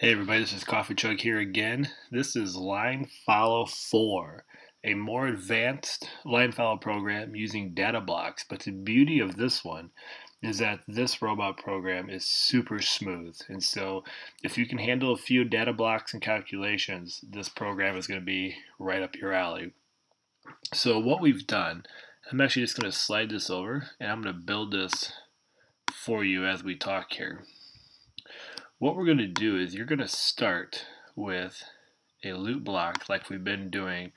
Hey everybody, this is Coffee Chug here again. This is Line Follow 4, a more advanced line follow program using data blocks. But the beauty of this one is that this robot program is super smooth. And so if you can handle a few data blocks and calculations, this program is going to be right up your alley. So what we've done, I'm actually just going to slide this over and I'm going to build this for you as we talk here. What we're going to do is you're going to start with a loop block like we've been doing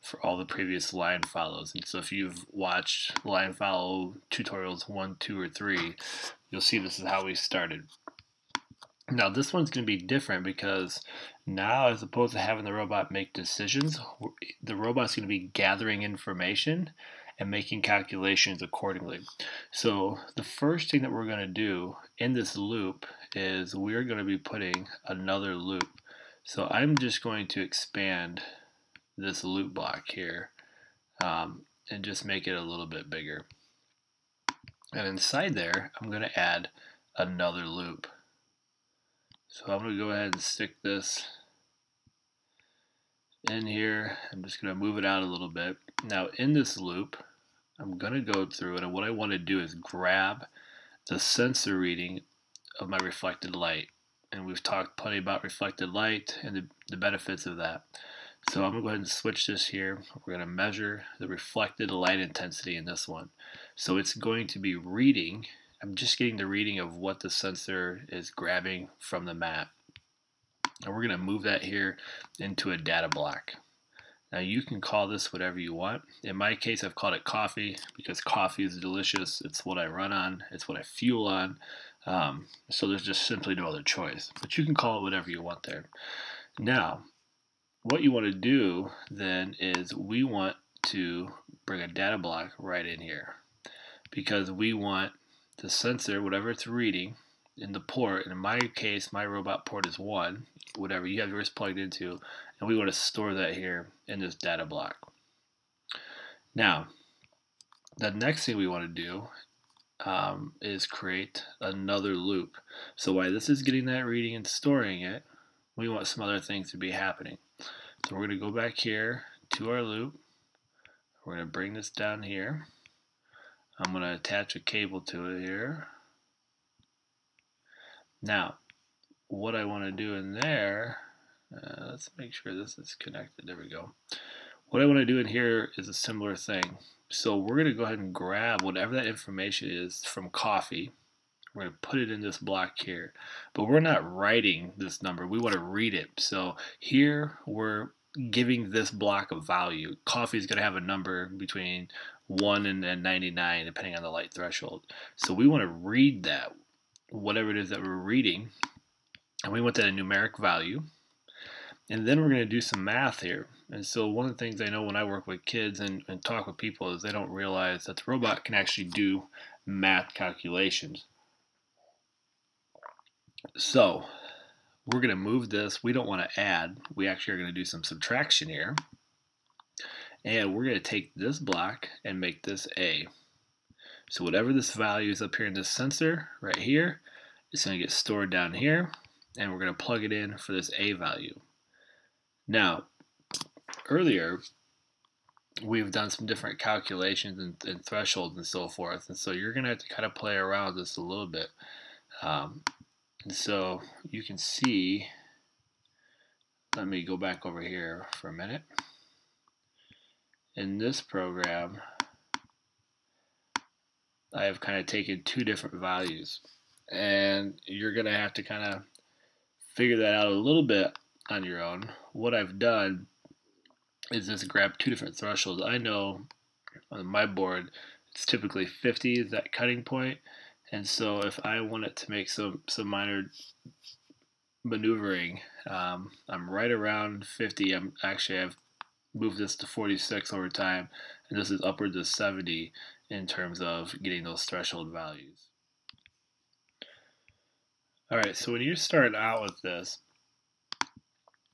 for all the previous line follows. And so if you've watched line follow tutorials 1, 2, or 3, you'll see this is how we started. Now this one's going to be different because now as opposed to having the robot make decisions, the robot's going to be gathering information and making calculations accordingly. So the first thing that we're going to do in this loop is we're going to be putting another loop. So I'm just going to expand this loop block here um, and just make it a little bit bigger. And inside there, I'm going to add another loop. So I'm going to go ahead and stick this in here. I'm just going to move it out a little bit. Now in this loop, I'm going to go through it and what I want to do is grab the sensor reading of my reflected light. And we've talked plenty about reflected light and the, the benefits of that. So I'm going to go ahead and switch this here. We're going to measure the reflected light intensity in this one. So it's going to be reading, I'm just getting the reading of what the sensor is grabbing from the map. And we're going to move that here into a data block. Now you can call this whatever you want. In my case, I've called it coffee because coffee is delicious. It's what I run on. It's what I fuel on. Um, so there's just simply no other choice. But you can call it whatever you want there. Now, what you want to do then is we want to bring a data block right in here because we want the sensor, whatever it's reading, in the port. And in my case, my robot port is 1, whatever you have yours plugged into, and we want to store that here in this data block. Now, the next thing we want to do um, is create another loop. So while this is getting that reading and storing it, we want some other things to be happening. So we're going to go back here to our loop. We're going to bring this down here. I'm going to attach a cable to it here. Now, what I want to do in there, uh, let's make sure this is connected. There we go. What I want to do in here is a similar thing. So we're going to go ahead and grab whatever that information is from coffee. We're going to put it in this block here. But we're not writing this number. We want to read it. So here we're giving this block a value. Coffee is going to have a number between 1 and 99 depending on the light threshold. So we want to read that, whatever it is that we're reading. And we want that a numeric value. And then we're going to do some math here. And so one of the things I know when I work with kids and, and talk with people is they don't realize that the robot can actually do math calculations. So we're going to move this. We don't want to add. We actually are going to do some subtraction here. And we're going to take this block and make this A. So whatever this value is up here in this sensor right here, it's going to get stored down here. And we're going to plug it in for this A value. Now, earlier, we've done some different calculations and, and, thresholds and so forth. And so you're going to have to kind of play around with this a little bit. Um, and so you can see, let me go back over here for a minute. In this program, I have kind of taken two different values. And you're going to have to kind of figure that out a little bit on your own. What I've done is just grab two different thresholds. I know on my board it's typically 50 is that cutting point, and so if I wanted to make some some minor maneuvering, um, I'm right around 50. I'm actually I've moved this to 46 over time, and this is upwards of 70 in terms of getting those threshold values. All right, so when you start out with this,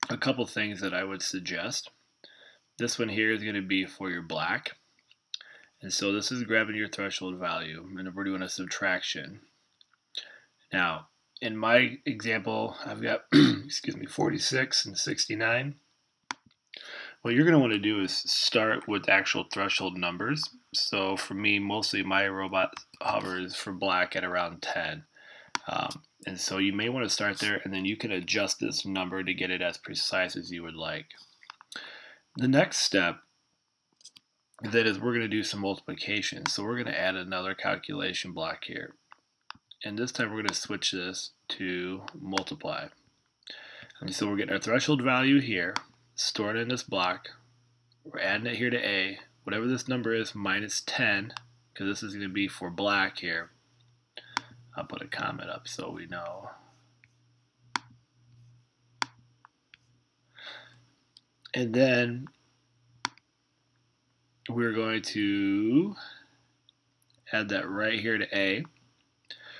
a couple things that I would suggest. This one here is going to be for your black. And so this is grabbing your threshold value, and we're doing a subtraction. Now, in my example, I've got, excuse me, 46 and 69. What you're going to want to do is start with actual threshold numbers. So for me, mostly my robot hovers for black at around 10. Um, and so you may want to start there and then you can adjust this number to get it as precise as you would like. The next step then is we're going to do some multiplication. So we're going to add another calculation block here. And this time we're going to switch this to multiply. And so we're getting our threshold value here, stored in this block. We're adding it here to A. Whatever this number is, minus 10, because this is going to be for black here. I'll put a comment up so we know. And then we're going to add that right here to A.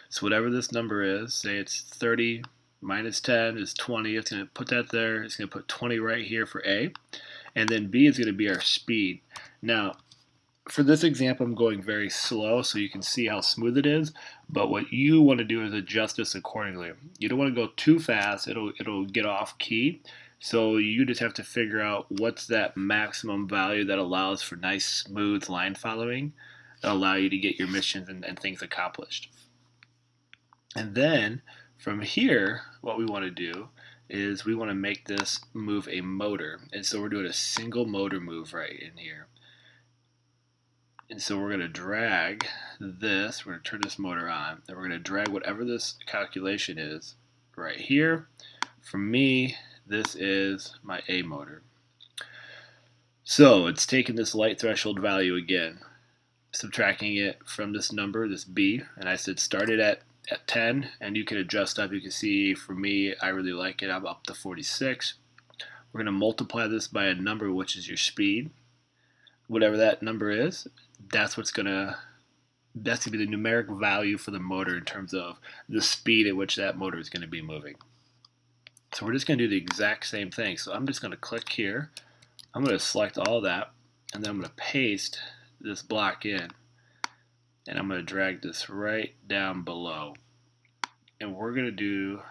So whatever this number is, say it's 30 minus 10 is 20. It's going to put that there. It's going to put 20 right here for A. And then B is going to be our speed. Now, for this example, I'm going very slow so you can see how smooth it is. But what you want to do is adjust this accordingly. You don't want to go too fast. It'll, it'll get off key. So you just have to figure out what's that maximum value that allows for nice smooth line following that allow you to get your missions and, and things accomplished. And then from here, what we want to do is we want to make this move a motor. And so we're doing a single motor move right in here. And so we're going to drag this, we're going to turn this motor on, and we're going to drag whatever this calculation is right here. For me, this is my A motor. So it's taking this light threshold value again, subtracting it from this number, this B, and I said start it at, at 10, and you can adjust up. You can see for me, I really like it. I'm up to 46. We're going to multiply this by a number, which is your speed. Whatever that number is, that's what's going to that's to be the numeric value for the motor in terms of the speed at which that motor is going to be moving. So we're just going to do the exact same thing. So I'm just going to click here. I'm to select all that, and then I'm to paste this block in. And I'm going to drag this right down below. And we're going to do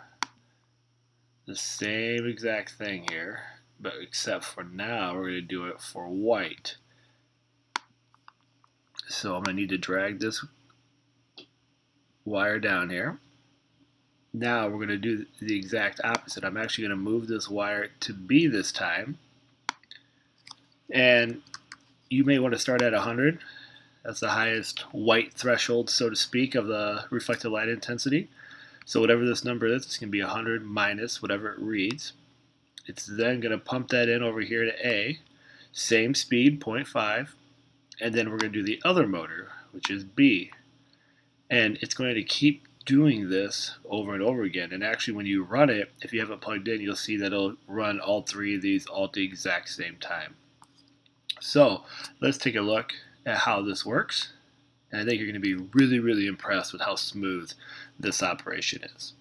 the same exact thing here, but except for now we're going to do it for white. So I'm going to need to drag this wire down here. Now we're going to do the exact opposite. I'm actually going to move this wire to B this time. And you may want to start at 100. That's the highest white threshold, so to speak, of the reflected light intensity. So whatever this number is, it's going to be 100 minus whatever it reads. It's then going to pump that in over here to A. Same speed, 0.5. And then we're going to do the other motor, which is B. And it's going to keep doing this over and over again. And actually, when you run it, if you have it plugged in, you'll see that it'll run all three of these all at the exact same time. So let's take a look at how this works. And I think you're going to be really, really impressed with how smooth this operation is.